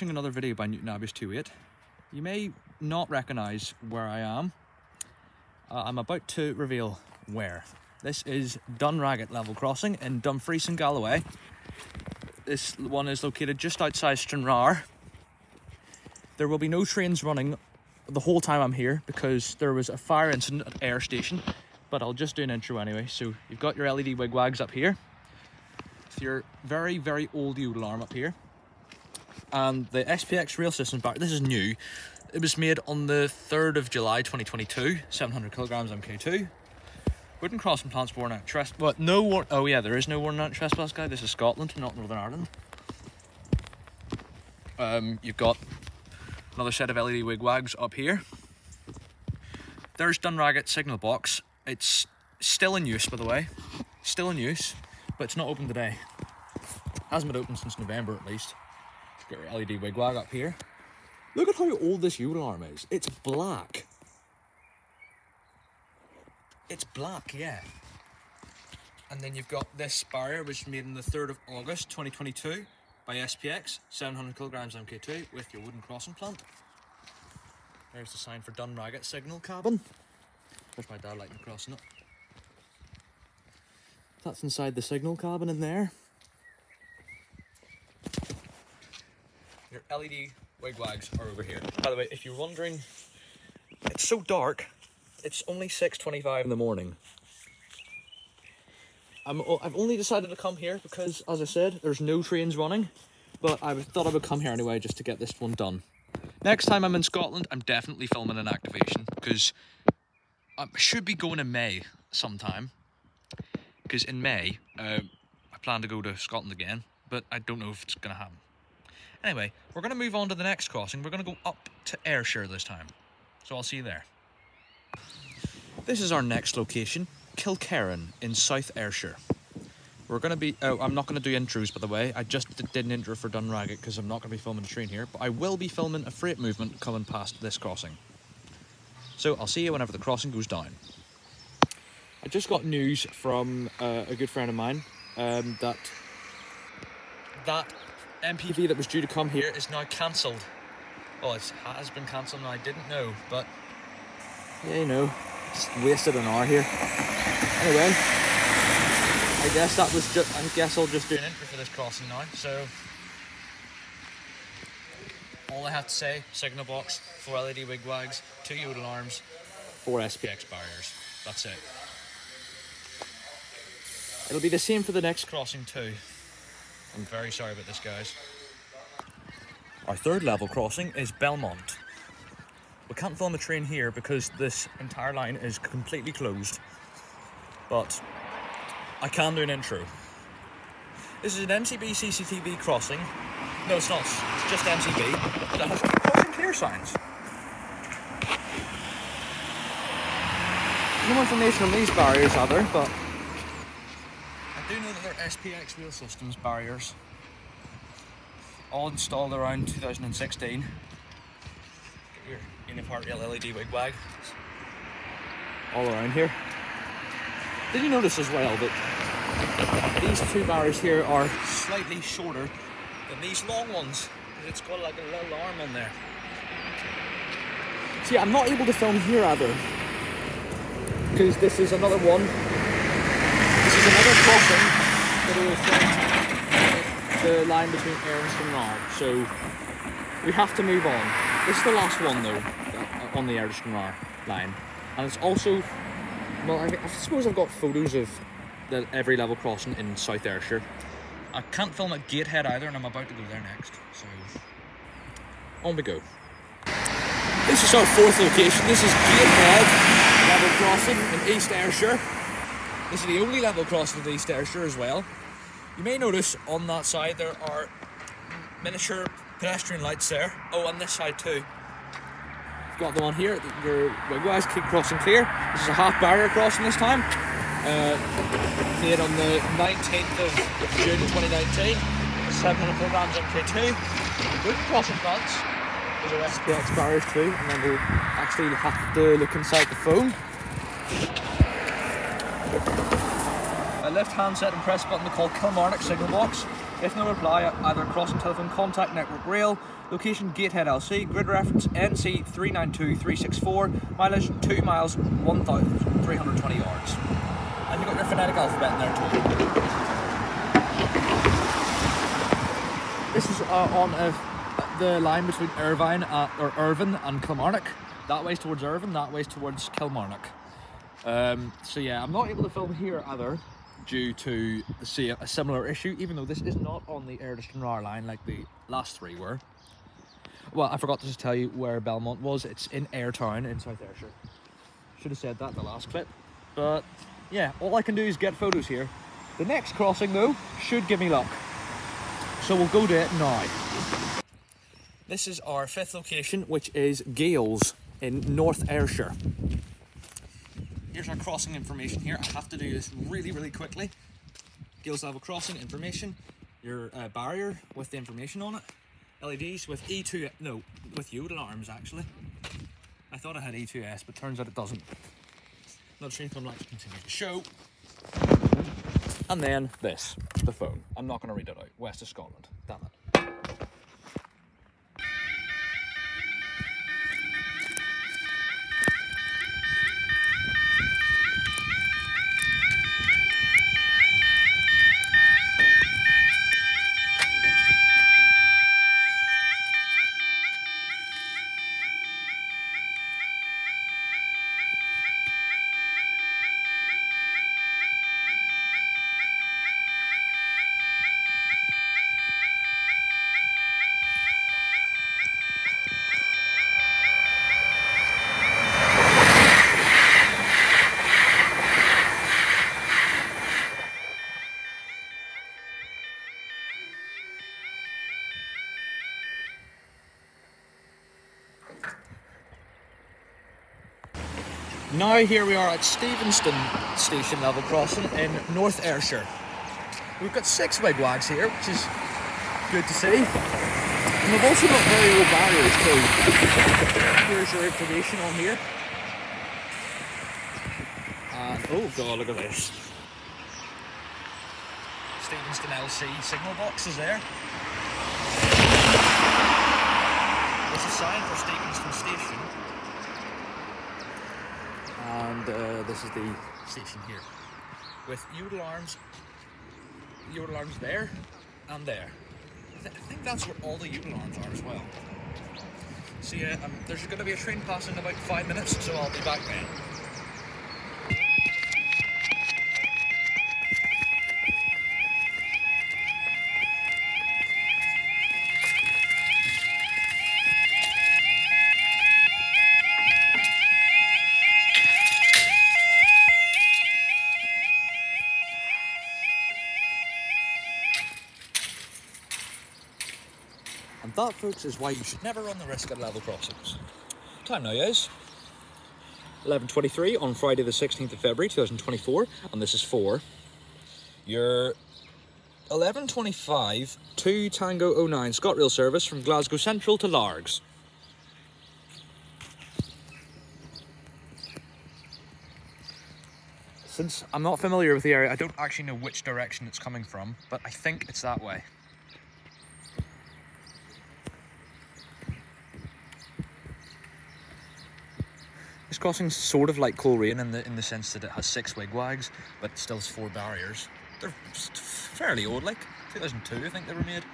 watching another video by Newtonabbey's28. You may not recognise where I am. Uh, I'm about to reveal where. This is Dunragit level crossing in Dumfries and Galloway. This one is located just outside Stranraer. There will be no trains running the whole time I'm here because there was a fire incident at Ayr Station, but I'll just do an intro anyway. So you've got your LED wigwags up here, with your very, very old U alarm up here, and the SPX rail system back. This is new. It was made on the 3rd of July 2022, 700 kilograms MK2. Wooden crossing plants worn out. Trest what? No war Oh yeah, there is no worn out trespass guy. This is Scotland, not Northern Ireland. Um, you've got another set of LED wigwags up here. There's Dunragit signal box. It's still in use, by the way. Still in use, but it's not open today. Hasn't been open since November at least. Got your LED wigwag up here. Look at how old this U-alarm is. It's black. It's black, yeah. And then you've got this barrier, which is made on the 3rd of August 2022 by SPX, 700 kilograms MK2 with your wooden crossing plant. There's the sign for Dunragit signal cabin. There's my dad lighting crossing up. That's inside the signal cabin in there. Your LED wigwags are over here. By the way, if you're wondering, it's so dark. It's only 6.25 in the morning. I'm, I've only decided to come here because, as I said, there's no trains running. But I thought I would come here anyway just to get this one done. Next time I'm in Scotland, I'm definitely filming an activation because I should be going in May sometime. Because in May, uh, I plan to go to Scotland again, but I don't know if it's going to happen. Anyway, we're going to move on to the next crossing. We're going to go up to Ayrshire this time. So I'll see you there. This is our next location, Kilkerran in South Ayrshire. We're going to be... Oh, I'm not going to do intros, by the way. I just did an intro for Dunragit because I'm not going to be filming a train here. But I will be filming a freight movement coming past this crossing. So I'll see you whenever the crossing goes down. I just got news from uh, a good friend of mine um, that that MPV that was due to come here is now cancelled. Oh, it has been cancelled and I didn't know, but yeah, you know, just wasted an hour here. Anyway, I guess that was just, I guess I'll just do an intro for this crossing now, so all I have to say, signal box, four LED wigwags, two Yodalarms, four SPX barriers. That's it. It'll be the same for the next crossing too. I'm very sorry about this, guys. Our third level crossing is Belmont. We can't film a train here because this entire line is completely closed. But I can do an intro. This is an MCB CCTV crossing. No, it's not. It's just MCB. That has crossing clear signs. No information on these barriers either, but I do know that they're SPX Rail Systems barriers. All installed around 2016. Get your Unipart LED wigwag. All around here. Did you notice as well that these two barriers here are slightly shorter than these long ones? Because it's got like a little arm in there. See, I'm not able to film here either. Because this is another one. This is another crossing that will the line between Ernst and Rod. So we have to move on. This is the last one though, uh, on the Rod line. And it's also well, I, I, suppose I've got photos of the every level crossing in South Ayrshire. I can't film at Gatehead either, and I'm about to go there next. So, on we go. This is our fourth location. This is Gatehead level crossing in East Ayrshire. This is the only level crossing in the East Ayrshire as well. You may notice on that side there are miniature pedestrian lights there. Oh, on this side too got the one here. Your wigwags keep crossing clear. This is a half barrier crossing this time. Uh, on the 19th of June 2019. 700 kilograms MK2. Good crossing plants. Those are SPX barriers too, and then we'll actually have to look inside the phone. A left hand set and press button to call Kilmarnock signal box. If no reply, either crossing telephone contact network rail, location Gatehead LC, grid reference NC 392364, mileage 2 miles 1,320 yards. And you've got your phonetic alphabet in there too. This is uh, on uh, the line between Irvine uh, or Irvine and Kilmarnock. That way's towards Irvine, that way's towards Kilmarnock. Um, so yeah, I'm not able to film here either due to see a similar issue, even though this is not on the Ayr Stranraer line like the last three were. Well, I forgot to just tell you where Belmont was. It's in Ayrtown in South Ayrshire. Should have said that in the last clip. But yeah, all I can do is get photos here. The next crossing though should give me luck. So we'll go to it now. This is our fifth location, which is Gailes in North Ayrshire. Here's our crossing information here. I have to do this really, really quickly. Gailes level crossing information, your uh, barrier with the information on it, LEDs with E2, no, with Yodalarms actually. I thought I had E2S, but turns out it doesn't. Not sure if I'm like to continue to show. And then this, the phone. I'm not going to read it out. West of Scotland. Now here we are at Stevenston Station level crossing in North Ayrshire. We've got six wigwags here, which is good to see. And we've also got very low barriers too. Here's your information on here. And oh god, look at this. Stevenston LC signal box is there. There's a sign for Stevenston Station and uh, this is the station here. With Yodalarms yodel arms there and there. I, th I think that's where all the Yodalarms are as well. So yeah um, there's going to be a train passing in about five minutes so I'll be back then And that, folks, is why you should never run the risk at level crossings. Time now is 11.23 on Friday the 16th of February 2024, and this is for your 11.25 to Tango 09 ScotRail service from Glasgow Central to Largs. Since I'm not familiar with the area, I don't actually know which direction it's coming from, but I think it's that way. Crossing's sort of like Coleraine in the in the sense that it has six wigwags, but still has four barriers. They're fairly old, like 2002, I think they were made.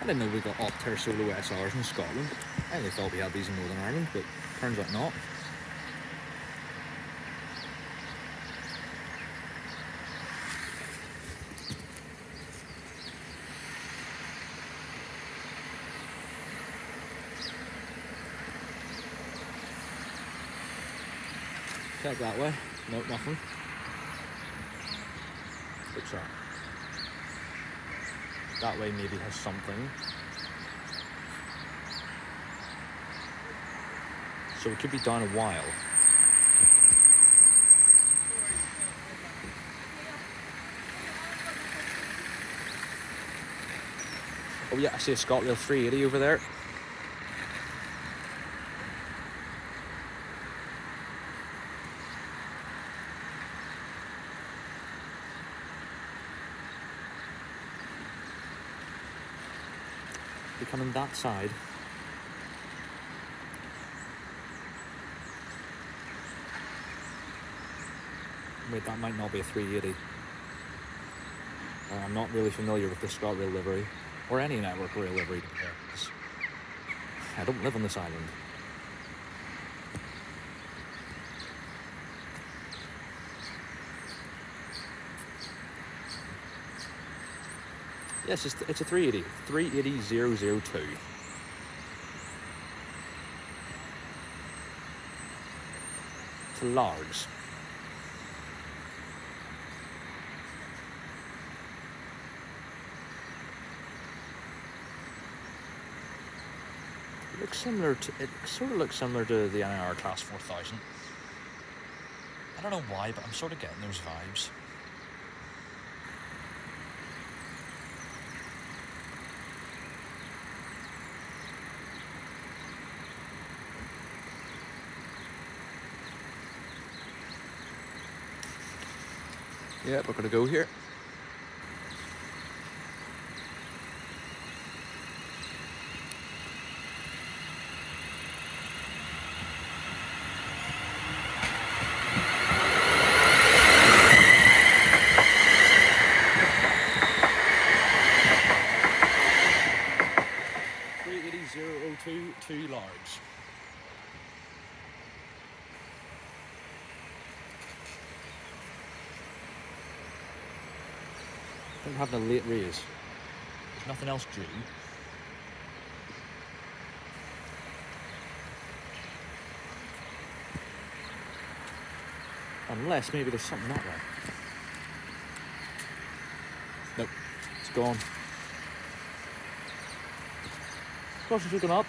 I didn't know we got Optare Solo SRs in Scotland. I thought we had these in Northern Ireland, but turns out not. That way. Nope, nothing. Good shot. Uh, that way maybe has something. So it could be down a while. Oh yeah, I see a ScotRail 380 over there. Coming that side. Wait, that might not be a 380. Uh, I'm not really familiar with the ScotRail livery, or any network rail livery I don't live on this island. Yes, it's, it's a 380. 380002. To Largs. It looks similar to it sort of looks similar to the NIR Class 4000. I don't know why, but I'm sort of getting those vibes. Yeah, we're gonna go here. Three eighty zero oh two two large. We're having a late raise. There's nothing else due. Unless maybe there's something that way. Nope, it's gone. Gosh, it's looking up.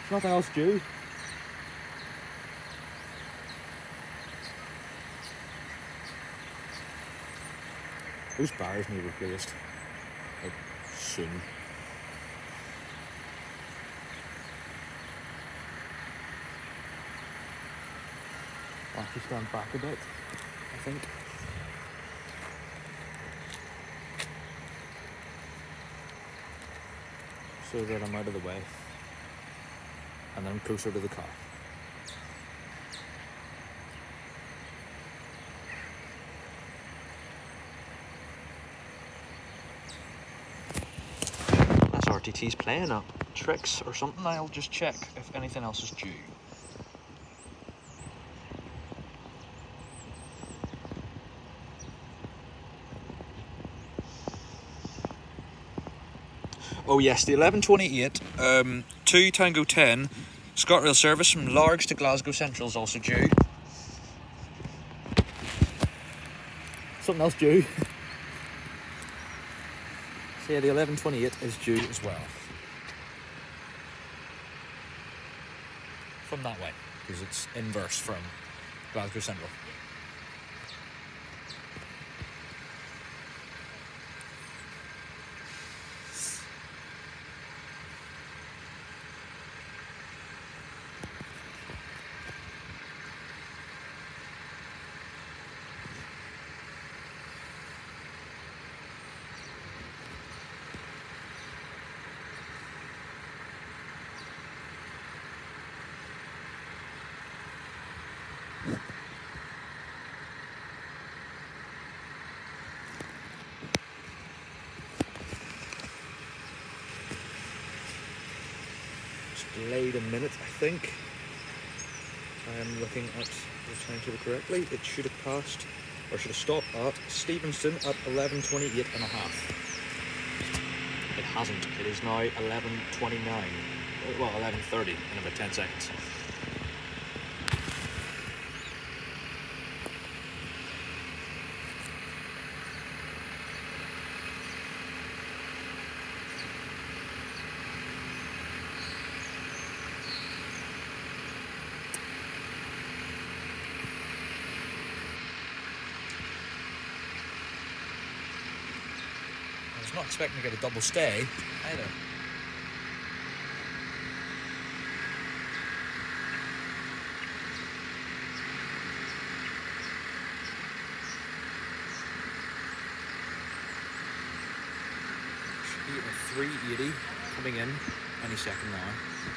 There's nothing else due. Those bars need replaced. Like, soon. I'll have to stand back a bit, I think. So that I'm out of the way. And then I'm closer to the car. That's RTT's playing up. Tricks or something. I'll just check if anything else is due. Oh yes, the 1128, um, 2 Tango 10, ScotRail service from Largs to Glasgow Central is also due. Something else due. so yeah, the 1128 is due as well. From that way, because it's inverse from Glasgow Central. Delayed a minute, I think. I am looking at the timetable correctly. It should have passed, or should have stopped at Stevenston at 11.28 and a half. It hasn't. It is now 11.29. Uh, Well, 11.30 in about 10 seconds. Expecting to get a double stay either. Should be a 380 coming in any second now.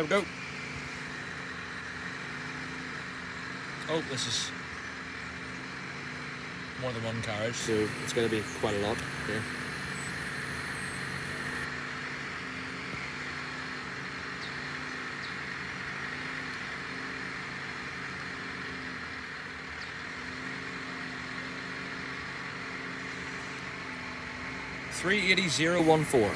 There we go. Oh, this is more than one carriage, so it's going to be quite a lot here. Three eighty zero one four.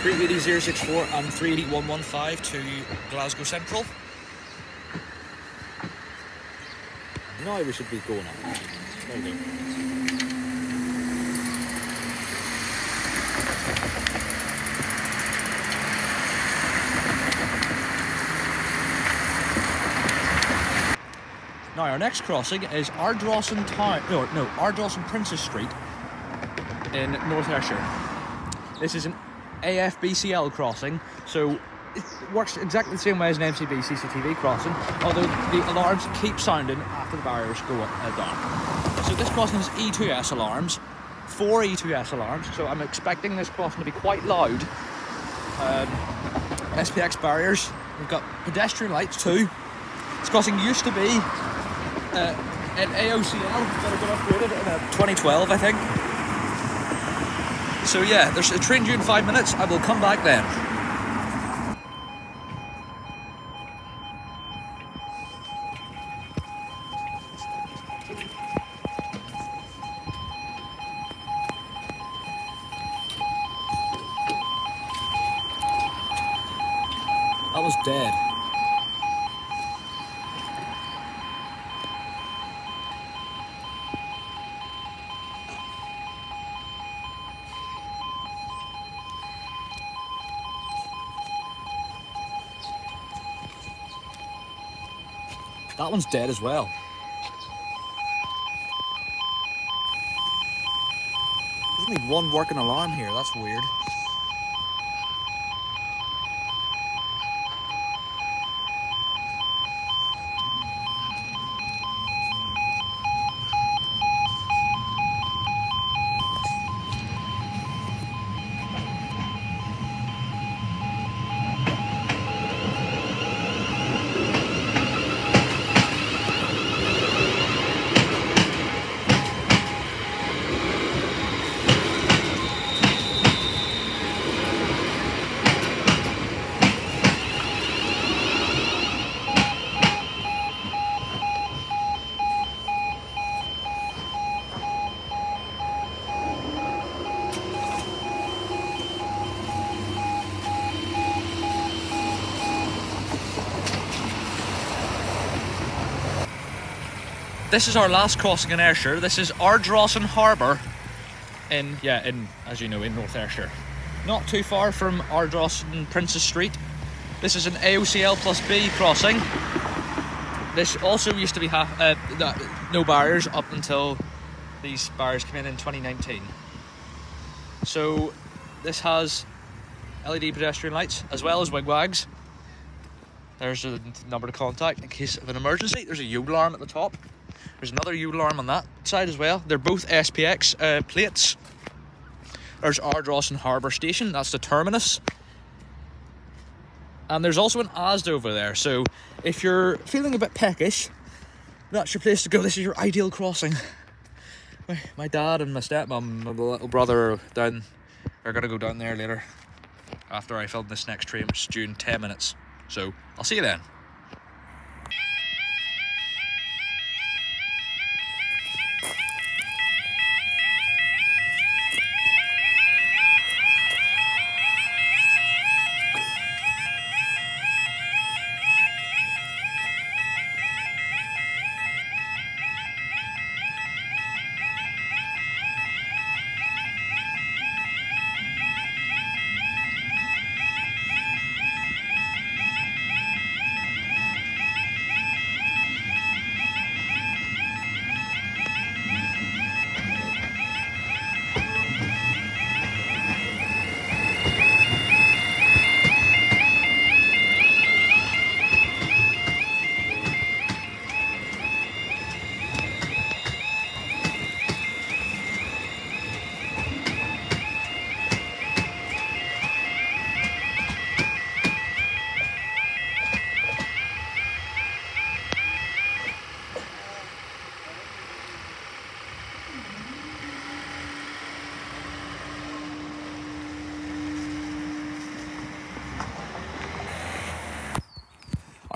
Three eighty zero six four and three eighty one one five to Glasgow Central. Now we should be going up. There we. Now our next crossing is Ardrossan Town. No, no, Ardrossan Princes Street in North Ayrshire. This is an AFBCL crossing, so it works exactly the same way as an MCB CCTV crossing, although the alarms keep sounding after the barriers go down. So this crossing is E2S alarms, four E2S alarms, so I'm expecting this crossing to be quite loud. Um, SPX barriers, we've got pedestrian lights too. This crossing used to be uh, an AOCL that been upgraded in uh, 2012, I think. So yeah, there's a train due in five minutes. I will come back then. That one's dead as well. There's only one working alarm here. That's weird. This is our last crossing in Ayrshire. This is Ardrossan Harbour in, yeah, in, as you know, in North Ayrshire. Not too far from Ardrossan Princes Street. This is an AOCL plus B crossing. This also used to be half, uh, no- barriers up until these barriers came in in 2019. So this has LED pedestrian lights as well as wigwags. There's a number to contact in case of an emergency. There's a a U alarm at the top. There's another U alarm on that side as well. They're both SPX uh, plates. There's Ardrossan Harbour Station. That's the terminus. And there's also an ASDA over there. So if you're feeling a bit peckish, that's your place to go. This is your ideal crossing. My, my dad and my stepmom and my little brother are down are gonna go down there later after I film this next train, which is due in 10 minutes. So I'll see you then.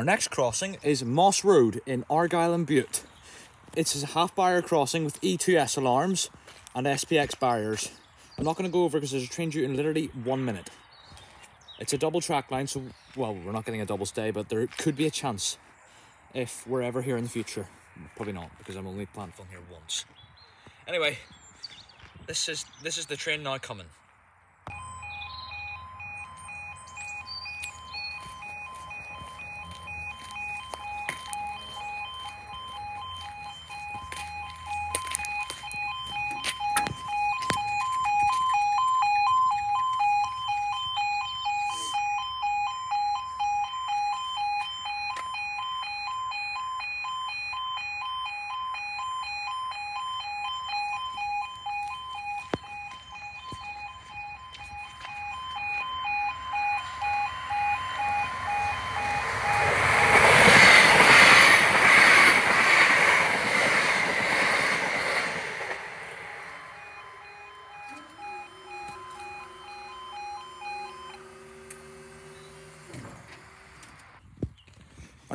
Our next crossing is Moss Road in Argyll and Bute. It's a half barrier crossing with E2S alarms and SPX barriers. I'm not going to go over because there's a train due in literally one minute. It's a double track line, so, well, we're not getting a double stay, but there could be a chance if we're ever here in the future. Probably not, because I'm only planning on here once. Anyway, this is this is the train now coming.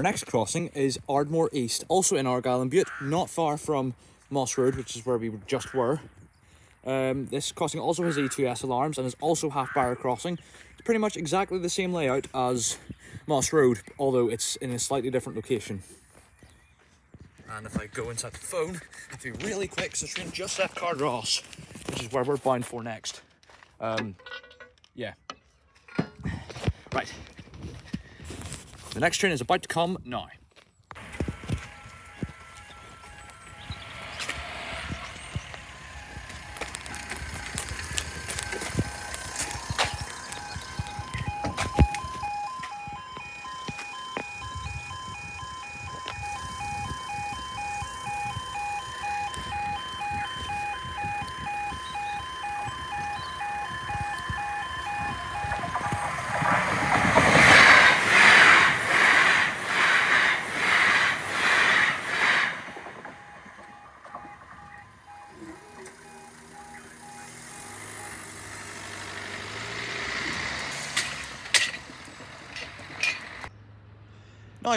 Next crossing is Ardmore East, also in Argyll and Bute, not far from Moss Road, which is where we just were. Um, this crossing also has E2S alarms and is also half barrier crossing. It's pretty much exactly the same layout as Moss Road, although it's in a slightly different location. And if I go inside the phone, I have to be really quick the train just left Cardross, which is where we're bound for next. Um, yeah. Right. The next train is about to come now.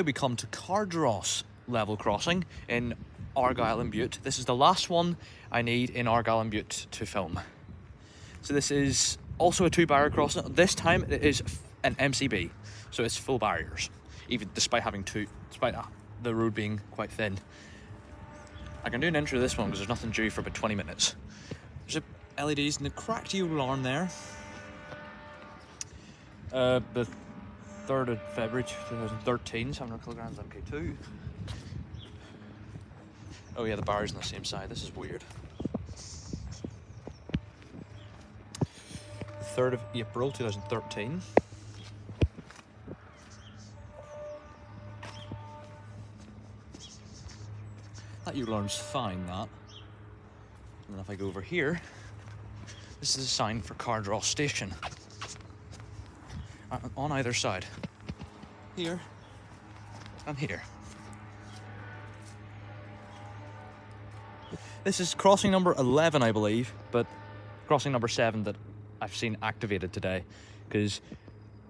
Now we come to Cardross level crossing in Argyll and Bute. This is the last one I need in Argyll and Bute to film. So this is also a two barrier crossing. This time it is an MCB, so it's full barriers, even despite having two, despite the road being quite thin. I can do an intro to this one because there's nothing due for about 20 minutes. There's LEDs and the cracked alarm there. Uh, the 3rd of February 2013, 700 kilograms MK2. Oh yeah, the bar's on the same side. This is weird. 3rd of April 2013. That U-alarm's fine, that. And then if I go over here, this is a sign for Cardross Station on either side. Here and here. This is crossing number 11, I believe, but crossing number 7 that I've seen activated today because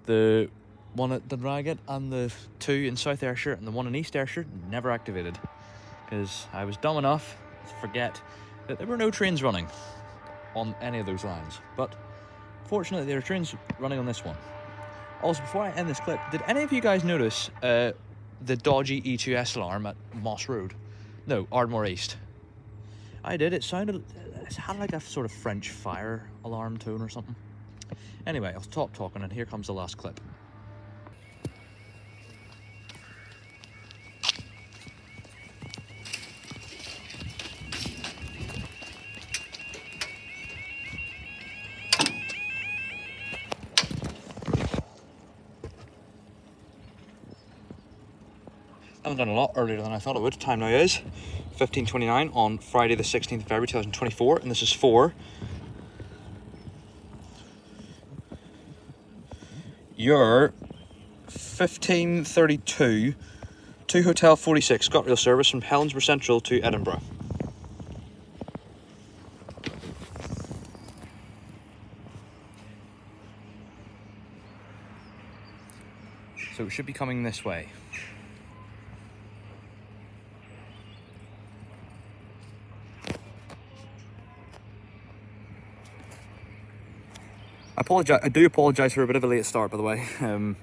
the one at Dunragit and the two in South Ayrshire and the one in East Ayrshire never activated because I was dumb enough to forget that there were no trains running on any of those lines. But fortunately, there are trains running on this one. Also, before I end this clip, did any of you guys notice uh, the dodgy E2S alarm at Moss Road? No, Ardmore East. I did. It sounded, it had like a sort of French fire alarm tone or something. Anyway, I'll stop talking and here comes the last clip. Done a lot earlier than I thought it would. Time now is 15.29 on Friday the 16th of February 2024 and this is for your 1532 to Hotel 46 ScotRail service from Helensburgh Central to Edinburgh. So it should be coming this way. Apologize. I do apologize for a bit of a late start, by the way. Um,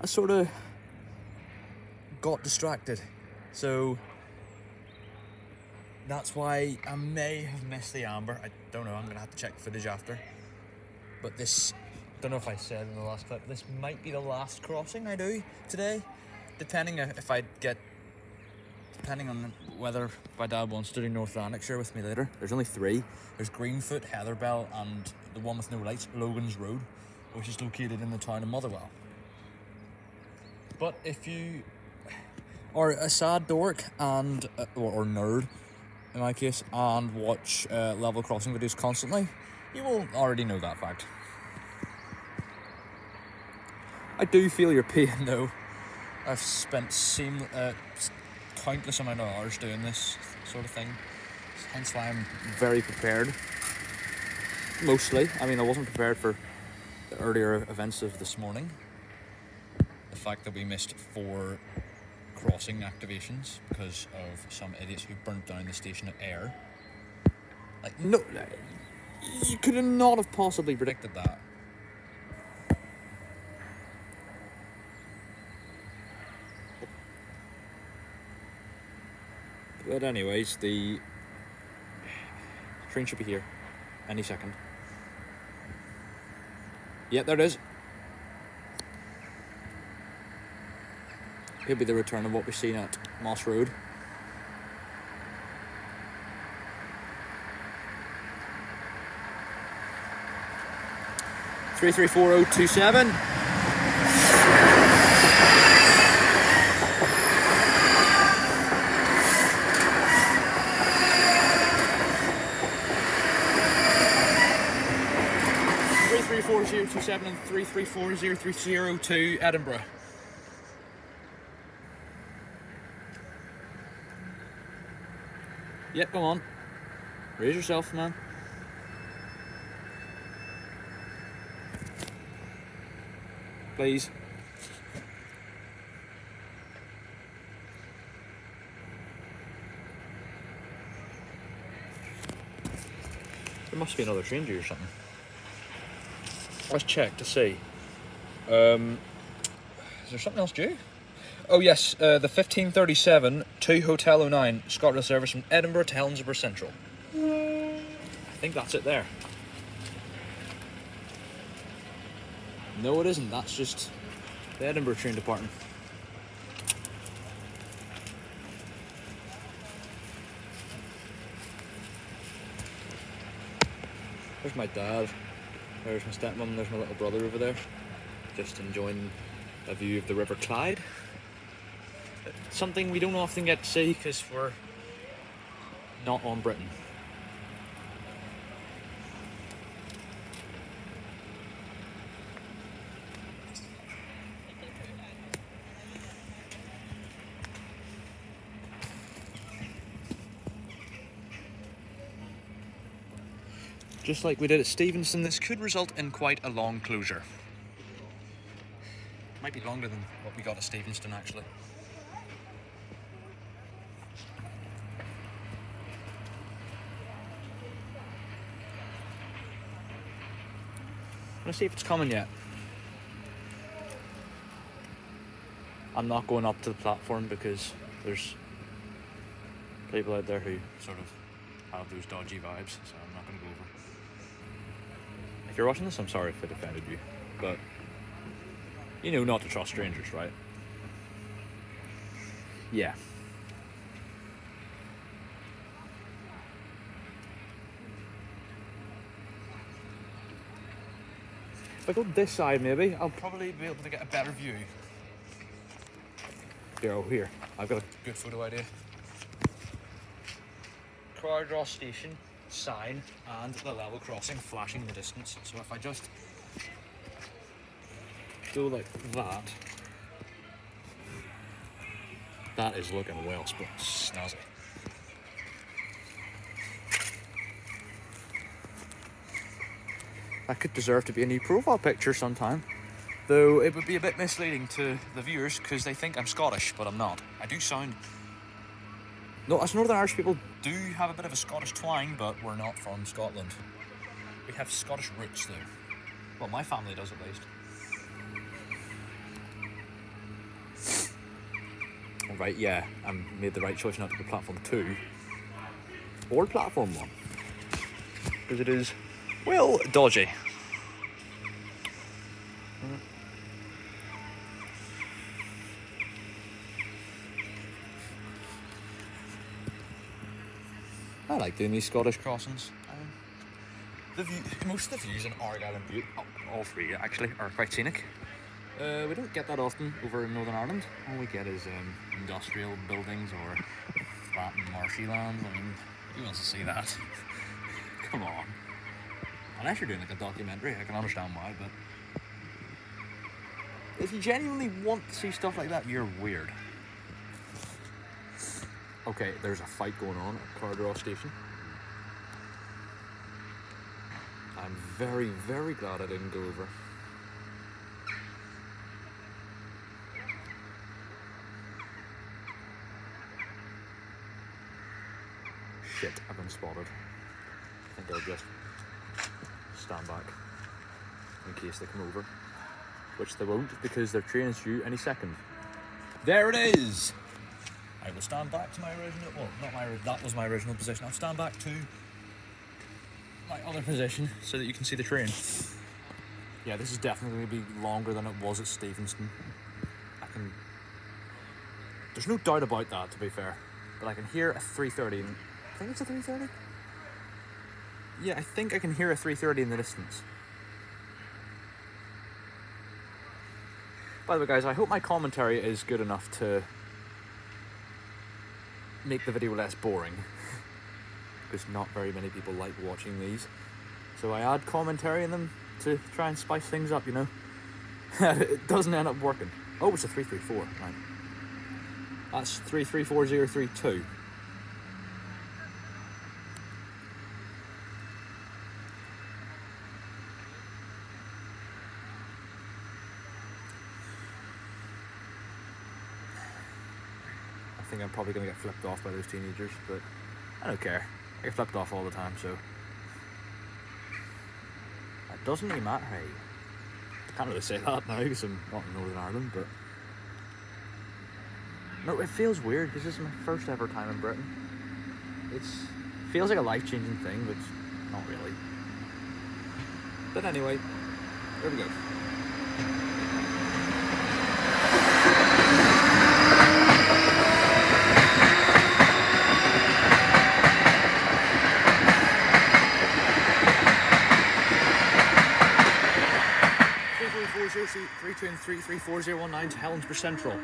I sort of got distracted, so that's why I may have missed the amber. I don't know. I'm gonna have to check footage after. But this, don't know if I said in the last clip. This might be the last crossing I do today, depending if I get, depending on whether my dad wants to do North Lanarkshire with me later. There's only three. There's Greenfoot, Heatherbell, and the one with no lights, Logan's Road, which is located in the town of Motherwell. But if you are a sad dork and uh, or, or nerd in my case and watch uh, level crossing videos constantly, you will already know that fact. I do feel your pain though. I've spent uh, countless amount of hours doing this sort of thing, hence why I'm very prepared. Mostly, I mean, I wasn't prepared for the earlier events of this morning the fact that we missed four crossing activations because of some idiots who burnt down the station at Ayr. Like, no, you could not have possibly predicted that. But anyways, the train should be here any second. Yeah, there it is. It'll be the return of what we've seen at Moss Road. Three three four oh two seven. 027 and 3340302 Edinburgh. Yep, come on. Raise yourself, man. Please. There must be another stranger or something. Let's check to see. Um, is there something else due? Oh yes, uh, the 1537 to Hotel 09 ScotRail service from Edinburgh to Helensburgh Central. I think that's it there. No, it isn't. That's just the Edinburgh train department. There's my dad. There's my stepmom. There's my little brother over there. Just enjoying a view of the River Clyde something we don't often get to see because we're not on Britain. Just like we did at Stevenston, this could result in quite a long closure. Might be longer than what we got at Stevenston actually. Let's see if it's coming yet. I'm not going up to the platform because there's people out there who sort of have those dodgy vibes, so I'm not going to go over. If you're watching this, I'm sorry if it offended you, but you know not to trust strangers, right? Yeah. If I go this side, maybe, I'll probably be able to get a better view. Here, oh, here. I've got a good photo idea. Cardross Station sign and the level crossing flashing in the distance. So if I just go like that, that is looking well snazzy. That could deserve to be a new profile picture sometime. Though it would be a bit misleading to the viewers because they think I'm Scottish, but I'm not. I do sound. No, us Northern Irish people do have a bit of a Scottish twang, but we're not from Scotland. We have Scottish roots, though. Well, my family does at least. Right, yeah, I made the right choice not to go platform two or platform one because it is, well, dodgy. I like doing these Scottish crossings. Um, the view, most of the views in Argyll and Bute, oh, all three actually, are quite scenic. Uh, we don't get that often over in Northern Ireland. All we get is um, industrial buildings or flat and marshy lands. I mean, who wants to see that? Come on. Unless you're doing like a documentary, I can understand why, but if you genuinely want to see stuff like that, you're weird. Okay, there's a fight going on at Cardross Station. I'm very, very glad I didn't go over. Shit, I've been spotted. I think I'll just stand back in case they come over. Which they won't because their train's due any second. There it is! I will stand back to my original, well, not my, that was my original position. I'll stand back to my other position so that you can see the train. Yeah, this is definitely going to be longer than it was at Stevenston. I can, there's no doubt about that to be fair, but I can hear a 330, in, I think it's a 330? Yeah, I think I can hear a 330 in the distance. By the way guys, I hope my commentary is good enough to make the video less boring because not very many people like watching these. So I add commentary in them to try and spice things up you know? It doesn't end up working. Oh it's a 334 right. That's 334032 probably going to get flipped off by those teenagers, but I don't care. I get flipped off all the time, so. It doesn't really matter, hey. I can't really say that now because I'm not in Northern Ireland, but. No, it feels weird because this is my first ever time in Britain. It's feels like a life changing thing, but not really. But anyway, there we go. 9334019 Helensburgh Central.